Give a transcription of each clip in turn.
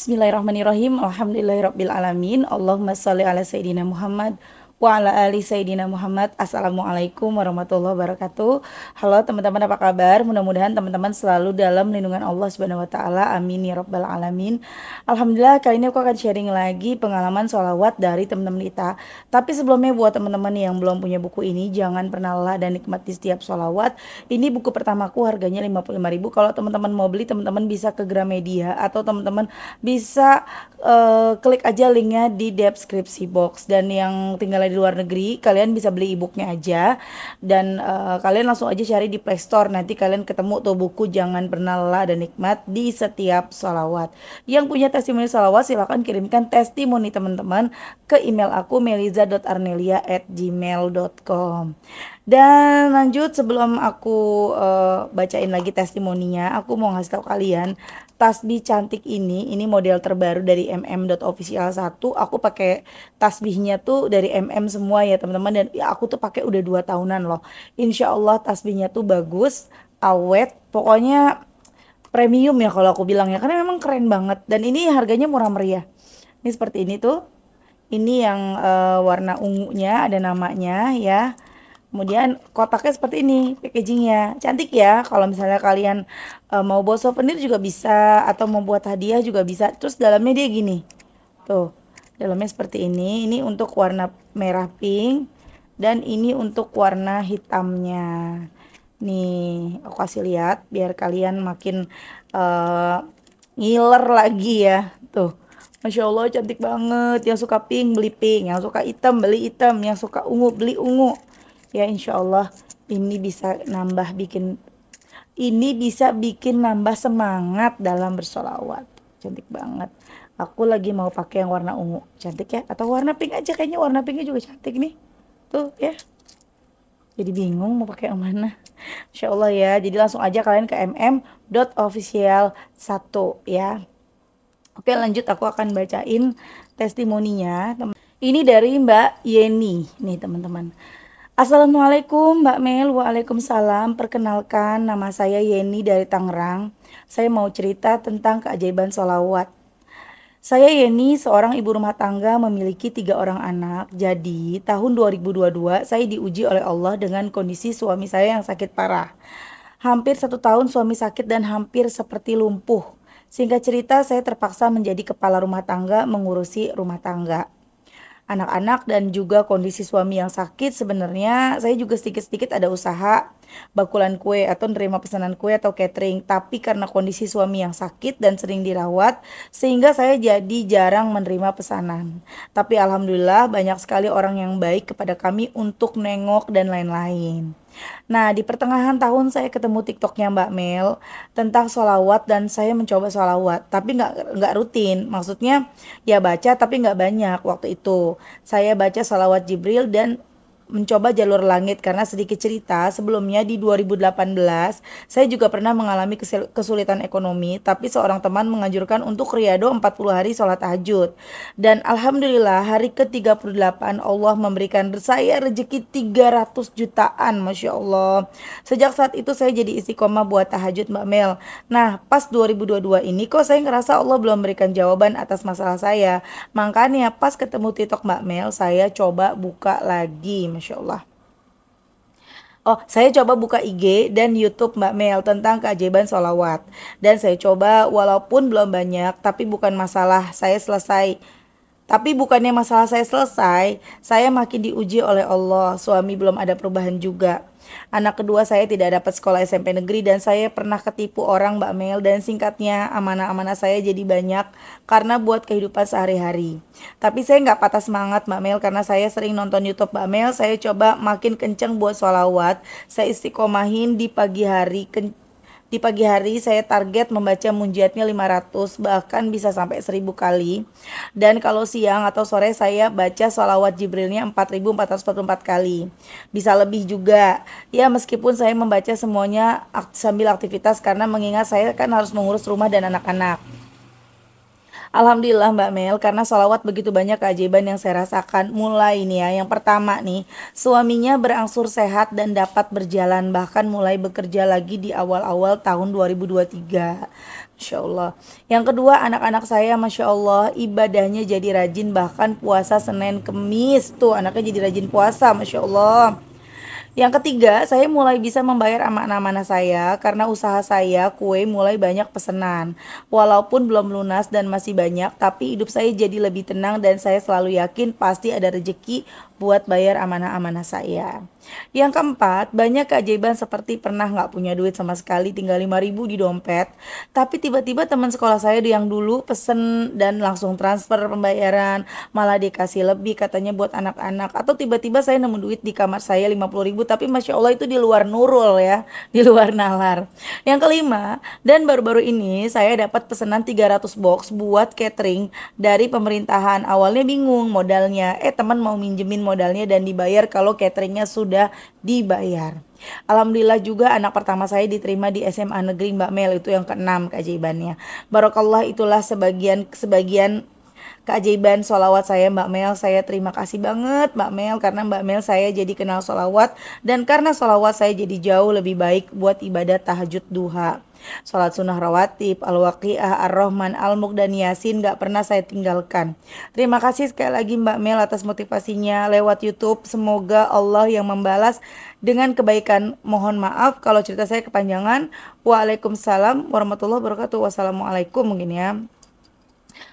Bismillahirrahmanirrahim. Alhamdulillahirabbil Allahumma shalli ala sayidina Muhammad wa ala ali sayyidina Muhammad. Assalamualaikum warahmatullahi wabarakatuh. Halo teman-teman apa kabar? Mudah-mudahan teman-teman selalu dalam lindungan Allah Subhanahu wa taala. Amin ya rabbal alamin. Alhamdulillah kali ini aku akan sharing lagi pengalaman sholawat dari teman-teman kita. Tapi sebelumnya buat teman-teman yang belum punya buku ini jangan pernah lelah dan nikmati setiap sholawat. Ini buku pertamaku harganya 55.000. Kalau teman-teman mau beli teman-teman bisa ke Gramedia atau teman-teman bisa uh, klik aja linknya di deskripsi box dan yang tinggal di luar negeri kalian bisa beli e-booknya aja. Dan uh, kalian langsung aja cari di Play Store. Nanti kalian ketemu tuh buku jangan pernah lelah dan nikmat di setiap salawat. Yang punya testimoni salawat silahkan kirimkan testimoni teman-teman ke email aku meliza.arnelia@gmail.com dan lanjut sebelum aku uh, bacain lagi testimoninya, aku mau ngasih tahu kalian tasbih cantik ini, ini model terbaru dari mm.official 1. Aku pakai tasbihnya tuh dari mm semua ya teman-teman dan ya, aku tuh pakai udah dua tahunan loh. Insya Allah tasbihnya tuh bagus, awet, pokoknya premium ya kalau aku bilang ya karena memang keren banget dan ini harganya murah meriah. Ini seperti ini tuh. Ini yang uh, warna ungunya ada namanya ya Kemudian kotaknya seperti ini packagingnya cantik ya. Kalau misalnya kalian uh, mau buat souvenir juga bisa atau mau buat hadiah juga bisa. Terus dalamnya dia gini, tuh dalamnya seperti ini. Ini untuk warna merah pink dan ini untuk warna hitamnya. Nih aku kasih lihat biar kalian makin uh, ngiler lagi ya. Tuh. Masya Allah cantik banget Yang suka pink beli pink Yang suka hitam beli hitam Yang suka ungu beli ungu ya insya Allah ini bisa nambah bikin ini bisa bikin nambah semangat dalam bersolawat. Cantik banget. Aku lagi mau pakai yang warna ungu. Cantik ya? Atau warna pink aja kayaknya warna pinknya juga cantik nih. Tuh ya. Jadi bingung mau pakai yang mana. Insya Allah ya. Jadi langsung aja kalian ke mm.official 1 ya. Oke lanjut. Aku akan bacain testimoninya. Ini dari Mbak Yeni. Nih teman-teman Assalamualaikum Mbak Mel, Waalaikumsalam. Perkenalkan nama saya Yeni dari Tangerang. Saya mau cerita tentang keajaiban solawat. Saya Yeni, seorang ibu rumah tangga memiliki tiga orang anak. Jadi tahun 2022 saya diuji oleh Allah dengan kondisi suami saya yang sakit parah. Hampir satu tahun suami sakit dan hampir seperti lumpuh. Sehingga cerita saya terpaksa menjadi kepala rumah tangga mengurusi rumah tangga anak-anak dan juga kondisi suami yang sakit sebenarnya saya juga sedikit-sedikit ada usaha bakulan kue atau nerima pesanan kue atau catering. Tapi karena kondisi suami yang sakit dan sering dirawat sehingga saya jadi jarang menerima pesanan. Tapi alhamdulillah banyak sekali orang yang baik kepada kami untuk nengok dan lain-lain Nah, di pertengahan tahun saya ketemu TikToknya Mbak Mel tentang sholawat dan saya mencoba sholawat, tapi nggak nggak rutin. Maksudnya ya baca tapi nggak banyak waktu itu. Saya baca sholawat Jibril dan mencoba jalur langit karena sedikit cerita. Sebelumnya di 2018 saya juga pernah mengalami kesulitan ekonomi tapi seorang teman menganjurkan untuk riado 40 hari sholat tahajud. Dan alhamdulillah hari ke-38 Allah memberikan saya rezeki 300 jutaan Masya Allah. Sejak saat itu saya jadi istiqomah buat tahajud Mbak Mel. Nah pas 2022 ini kok saya ngerasa Allah belum memberikan jawaban atas masalah saya. Makanya pas ketemu TikTok Mbak Mel saya coba buka lagi Masya Allah. Oh, saya coba buka IG dan YouTube Mbak Mel tentang keajaiban sholawat. Dan saya coba walaupun belum banyak, tapi bukan masalah saya selesai. Tapi bukannya masalah saya selesai, saya makin diuji oleh Allah. Suami belum ada perubahan juga. Anak kedua saya tidak dapat sekolah SMP negeri dan saya pernah ketipu orang Mbak Mel dan singkatnya amanah-amanah saya jadi banyak karena buat kehidupan sehari-hari. Tapi saya nggak patah semangat Mbak Mel karena saya sering nonton YouTube Mbak Mel. Saya coba makin kenceng buat sholawat. Saya istiqomahin di pagi hari di pagi hari saya target membaca munjiatnya 500 bahkan bisa sampai 1000 kali. Dan kalau siang atau sore saya baca sholawat Jibrilnya 4444 kali. Bisa lebih juga. Ya meskipun saya membaca semuanya sambil aktivitas karena mengingat saya kan harus mengurus rumah dan anak-anak. Alhamdulillah Mbak Mel karena sholawat begitu banyak keajaiban yang saya rasakan mulai nih ya yang pertama nih suaminya berangsur sehat dan dapat berjalan bahkan mulai bekerja lagi di awal-awal tahun 2023 Masya Allah. Yang kedua, anak-anak saya, Masya Allah, ibadahnya jadi rajin, bahkan puasa Senin Kemis. Tuh, anaknya jadi rajin puasa, Masya Allah. Yang ketiga, saya mulai bisa membayar amanah-amanah saya karena usaha saya kue mulai banyak pesanan. Walaupun belum lunas dan masih banyak, tapi hidup saya jadi lebih tenang dan saya selalu yakin pasti ada rezeki buat bayar amanah-amanah saya. Yang keempat, banyak keajaiban seperti pernah nggak punya duit sama sekali, tinggal 5000 di dompet. Tapi tiba-tiba teman sekolah saya yang dulu pesen dan langsung transfer pembayaran, malah dikasih lebih katanya buat anak-anak. Atau tiba-tiba saya nemu duit di kamar saya 50.000 tapi Masya Allah itu di luar nurul ya, di luar nalar. Yang kelima, dan baru-baru ini saya dapat pesanan 300 box buat catering dari pemerintahan. Awalnya bingung modalnya, eh teman mau minjemin modalnya dan dibayar kalau cateringnya sudah dibayar. Alhamdulillah juga anak pertama saya diterima di SMA Negeri Mbak Mel itu yang keenam keajaibannya. Barokallah itulah sebagian sebagian keajaiban solawat saya Mbak Mel saya terima kasih banget Mbak Mel karena Mbak Mel saya jadi kenal solawat dan karena solawat saya jadi jauh lebih baik buat ibadah tahajud duha Sholat sunnah rawatib, al-waqi'ah, ar-rahman, al-muk, dan yasin gak pernah saya tinggalkan. Terima kasih sekali lagi Mbak Mel atas motivasinya lewat Youtube. Semoga Allah yang membalas dengan kebaikan. Mohon maaf kalau cerita saya kepanjangan. Waalaikumsalam warahmatullahi wabarakatuh. Wassalamualaikum mungkin ya.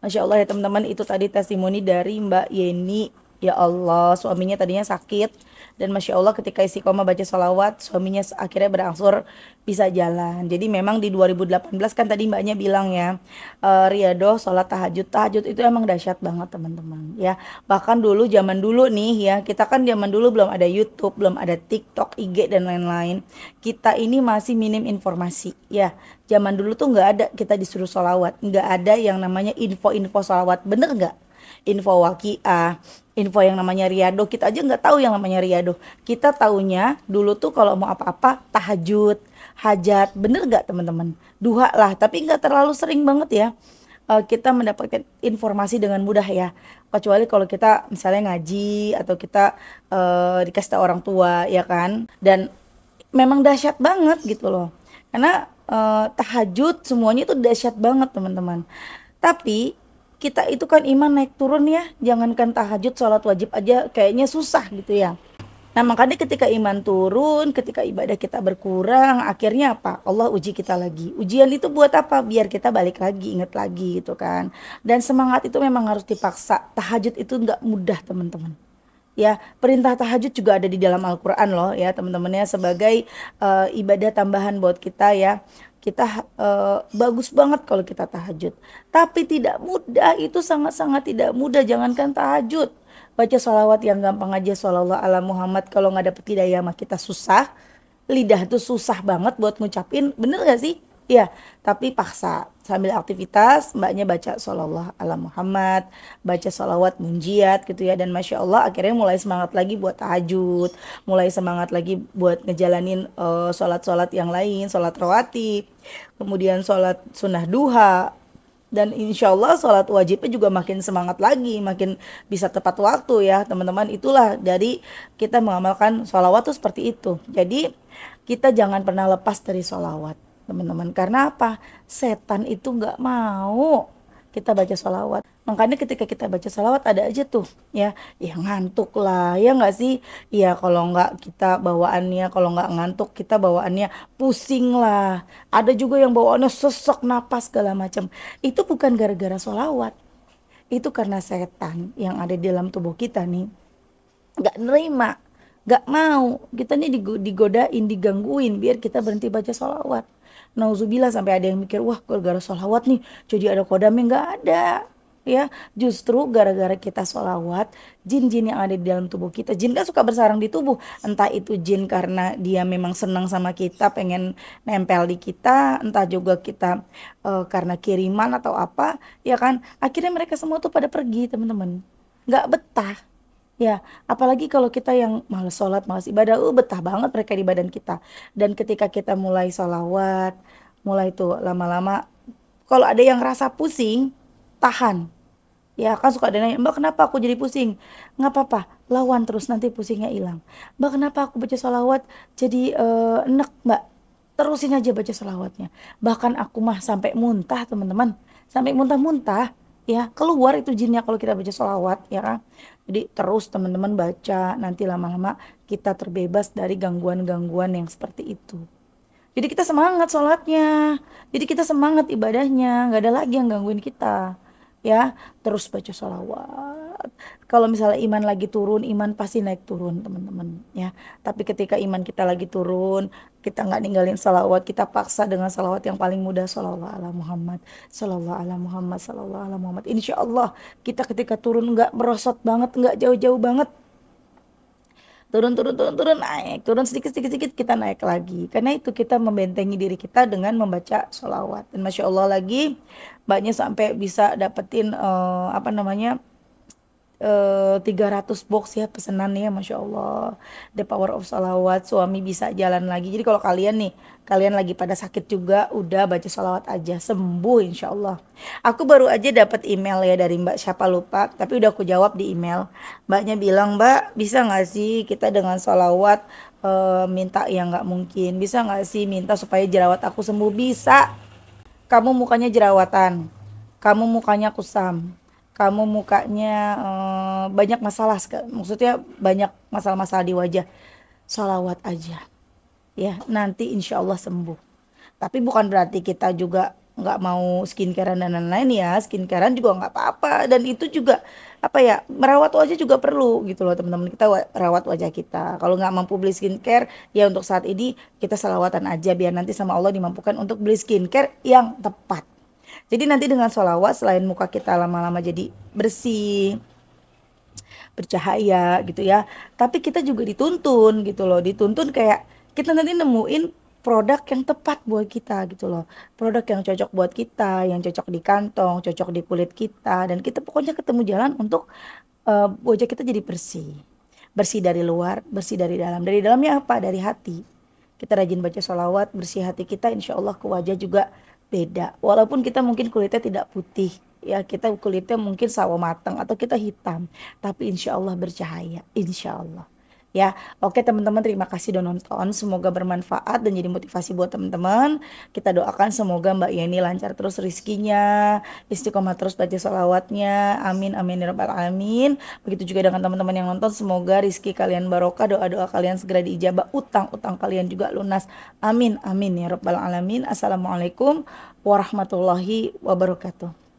Masya Allah ya teman-teman itu tadi testimoni dari Mbak Yeni. Ya Allah suaminya tadinya sakit dan masya Allah ketika istiqomah baca sholawat suaminya akhirnya berangsur bisa jalan. Jadi memang di 2018 kan tadi mbaknya bilang ya uh, riado sholat tahajud. Tahajud itu emang dahsyat banget teman-teman ya. Bahkan dulu zaman dulu nih ya kita kan zaman dulu belum ada YouTube belum ada TikTok IG dan lain-lain. Kita ini masih minim informasi ya. Zaman dulu tuh nggak ada kita disuruh sholawat. Nggak ada yang namanya info-info sholawat. Bener nggak? Info wakiah info yang namanya riado kita aja nggak tahu yang namanya riado. Kita taunya dulu tuh kalau mau apa-apa tahajud hajat. Bener nggak teman-teman? Duha lah tapi nggak terlalu sering banget ya uh, kita mendapatkan informasi dengan mudah ya. Kecuali kalau kita misalnya ngaji atau kita uh, dikasih tahu orang tua ya kan? Dan memang dahsyat banget gitu loh. Karena uh, tahajud semuanya itu dahsyat banget teman-teman. Tapi kita itu kan iman naik turun ya. Jangankan tahajud sholat wajib aja kayaknya susah gitu ya. Nah makanya ketika iman turun ketika ibadah kita berkurang akhirnya apa? Allah uji kita lagi. Ujian itu buat apa? Biar kita balik lagi inget lagi gitu kan. Dan semangat itu memang harus dipaksa. Tahajud itu nggak mudah teman-teman. Ya perintah tahajud juga ada di dalam Al-Quran loh ya teman-temannya sebagai uh, ibadah tambahan buat kita ya kita uh, bagus banget kalau kita tahajud. Tapi tidak mudah, itu sangat-sangat tidak mudah. Jangankan tahajud, baca sholawat yang gampang aja sholawat ala Muhammad. Kalau nggak dapet hidayah mah kita susah. Lidah tuh susah banget buat ngucapin, bener gak sih? Iya, tapi paksa sambil aktivitas mbaknya baca sholawat ala Muhammad, baca sholawat munjiat gitu ya dan masya Allah akhirnya mulai semangat lagi buat tahajud, mulai semangat lagi buat ngejalanin uh, sholat-sholat yang lain, sholat rawatib, kemudian sholat sunnah duha, dan insya Allah sholat wajibnya juga makin semangat lagi, makin bisa tepat waktu ya teman-teman. Itulah dari kita mengamalkan sholawat tuh seperti itu. Jadi kita jangan pernah lepas dari sholawat teman-teman. Karena apa? Setan itu nggak mau kita baca salawat makanya ketika kita baca salawat ada aja tuh ya. Ya ngantuk lah ya nggak sih? Ya kalau nggak kita bawaannya kalau nggak ngantuk kita bawaannya pusing lah. Ada juga yang bawaannya sesek napas segala macam. Itu bukan gara-gara salawat itu karena setan yang ada di dalam tubuh kita nih. Nggak nerima nggak mau. Kita nih digodain digangguin biar kita berhenti baca salawat nauzubillah sampai ada yang mikir wah gara-gara sholawat nih jadi ada kodamnya. Nggak ada ya. Justru gara-gara kita sholawat jin-jin yang ada di dalam tubuh kita jin kan suka bersarang di tubuh. Entah itu jin karena dia memang senang sama kita pengen nempel di kita entah juga kita uh, karena kiriman atau apa ya kan? Akhirnya mereka semua tuh pada pergi teman-teman. Nggak betah Ya, apalagi kalau kita yang malas sholat, malas ibadah, uh, betah banget mereka di badan kita. Dan ketika kita mulai sholawat, mulai tuh lama-lama, kalau ada yang rasa pusing, tahan. Ya kan suka ada nanya, mbak kenapa aku jadi pusing? Nggak apa-apa, lawan terus nanti pusingnya hilang. Mbak kenapa aku baca sholawat jadi uh, enek mbak? terusin aja baca selawatnya bahkan aku mah sampai muntah teman-teman sampai muntah-muntah ya keluar itu jinnya kalau kita baca selawat ya kan jadi terus teman-teman baca nanti lama-lama kita terbebas dari gangguan-gangguan yang seperti itu. Jadi kita semangat sholatnya. Jadi kita semangat ibadahnya. Nggak ada lagi yang gangguin kita ya. Terus baca sholawat kalau misalnya iman lagi turun iman pasti naik turun teman-teman ya. Tapi ketika iman kita lagi turun kita nggak ninggalin sholawat kita paksa dengan sholawat yang paling mudah sholawat ala Muhammad sholawat ala Muhammad sholawat ala Muhammad. Insya Allah kita ketika turun nggak merosot banget nggak jauh-jauh banget. Turun turun turun turun naik. Turun sedikit sedikit sedikit kita naik lagi. Karena itu kita membentengi diri kita dengan membaca sholawat dan masya Allah lagi banyak sampai bisa dapetin uh, apa namanya 300 box ya pesanan ya Masya Allah. The power of salawat suami bisa jalan lagi. Jadi kalau kalian nih kalian lagi pada sakit juga udah baca salawat aja sembuh insya Allah. Aku baru aja dapat email ya dari mbak siapa lupa tapi udah aku jawab di email. Mbaknya bilang mbak bisa nggak sih kita dengan salawat uh, minta yang nggak mungkin? Bisa nggak sih minta supaya jerawat aku sembuh? Bisa. Kamu mukanya jerawatan. Kamu mukanya kusam kamu mukanya uh, banyak masalah maksudnya banyak masalah-masalah di wajah. Salawat aja. Ya nanti insya Allah sembuh. Tapi bukan berarti kita juga nggak mau skincarean dan lain-lain ya. Skincarean juga nggak apa-apa. Dan itu juga apa ya merawat wajah juga perlu gitu loh teman-teman. Kita rawat wajah kita. Kalau nggak mampu beli skincare ya untuk saat ini kita salawatan aja. Biar nanti sama Allah dimampukan untuk beli skincare yang tepat jadi nanti dengan sholawat selain muka kita lama-lama jadi bersih bercahaya gitu ya tapi kita juga dituntun gitu loh. Dituntun kayak kita nanti nemuin produk yang tepat buat kita gitu loh. Produk yang cocok buat kita yang cocok di kantong cocok di kulit kita dan kita pokoknya ketemu jalan untuk uh, wajah kita jadi bersih. Bersih dari luar bersih dari dalam. Dari dalamnya apa? Dari hati. Kita rajin baca sholawat bersih hati kita insya Allah ke wajah juga beda. Walaupun kita mungkin kulitnya tidak putih ya kita kulitnya mungkin sawo matang atau kita hitam tapi insya Allah bercahaya insya Allah ya oke teman-teman terima kasih udah nonton. Semoga bermanfaat dan jadi motivasi buat teman-teman. Kita doakan semoga Mbak Yeni lancar terus rizkinya istiqomah terus baca salawatnya amin amin ya rabbal alamin. Begitu juga dengan teman-teman yang nonton semoga rizki kalian barokah doa-doa kalian segera diijabah. Utang-utang kalian juga lunas. Amin amin ya rabbal alamin. Assalamualaikum warahmatullahi wabarakatuh